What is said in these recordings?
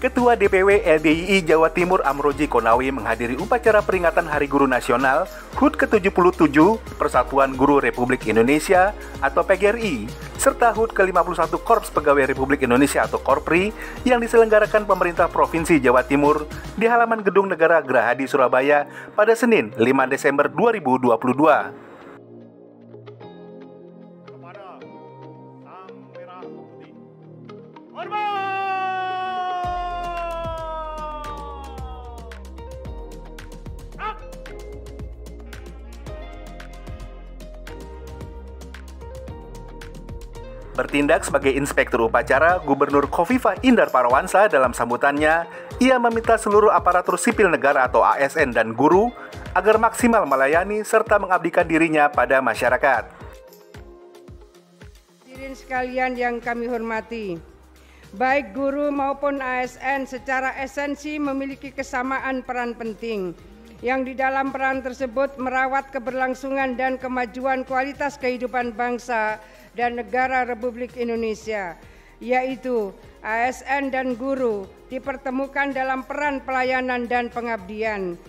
Ketua DPW LDII Jawa Timur Amroji Konawi menghadiri upacara peringatan Hari Guru Nasional HUT ke-77 Persatuan Guru Republik Indonesia atau PGRI serta HUT ke-51 Korps Pegawai Republik Indonesia atau Korpri yang diselenggarakan pemerintah Provinsi Jawa Timur di halaman Gedung Negara Gerahadi Surabaya pada Senin 5 Desember 2022. Bertindak sebagai inspektur upacara, Gubernur Khofifah Indar Parawansa dalam sambutannya, ia meminta seluruh aparatur sipil negara atau ASN dan guru agar maksimal melayani serta mengabdikan dirinya pada masyarakat. Hadirin sekalian yang kami hormati, baik guru maupun ASN secara esensi memiliki kesamaan peran penting yang di dalam peran tersebut merawat keberlangsungan dan kemajuan kualitas kehidupan bangsa dan negara Republik Indonesia, yaitu ASN dan guru dipertemukan dalam peran pelayanan dan pengabdian.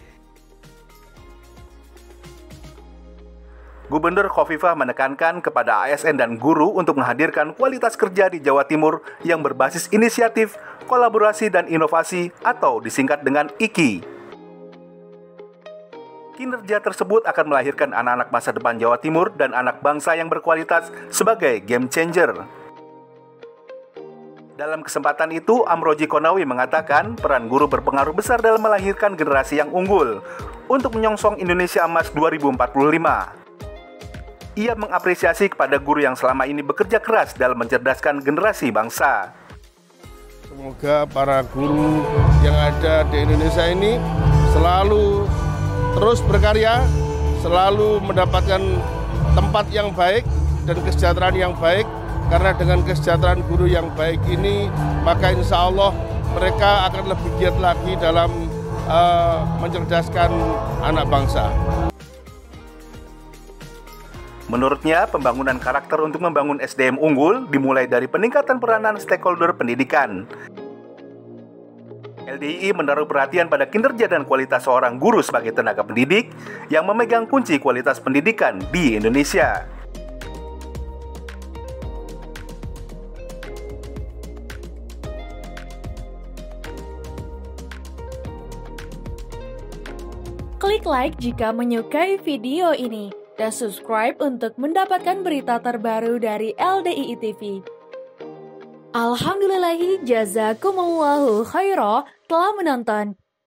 Gubernur Khofifah menekankan kepada ASN dan guru untuk menghadirkan kualitas kerja di Jawa Timur yang berbasis inisiatif, kolaborasi, dan inovasi atau disingkat dengan IKI. Kinerja tersebut akan melahirkan anak-anak masa depan Jawa Timur dan anak bangsa yang berkualitas sebagai game changer. Dalam kesempatan itu, Amroji Konawi mengatakan peran guru berpengaruh besar dalam melahirkan generasi yang unggul untuk menyongsong Indonesia Emas 2045. Ia mengapresiasi kepada guru yang selama ini bekerja keras dalam mencerdaskan generasi bangsa. Semoga para guru yang ada di Indonesia ini selalu terus berkarya, selalu mendapatkan tempat yang baik dan kesejahteraan yang baik karena dengan kesejahteraan guru yang baik ini maka insya Allah mereka akan lebih giat lagi dalam uh, mencerdaskan anak bangsa. Menurutnya, pembangunan karakter untuk membangun SDM unggul dimulai dari peningkatan peranan stakeholder pendidikan. LDII menaruh perhatian pada kinerja dan kualitas seorang guru sebagai tenaga pendidik yang memegang kunci kualitas pendidikan di Indonesia. Klik like jika menyukai video ini dan subscribe untuk mendapatkan berita terbaru dari LDII TV. Alhamdulillahi jazakumullahu khairah telah menonton.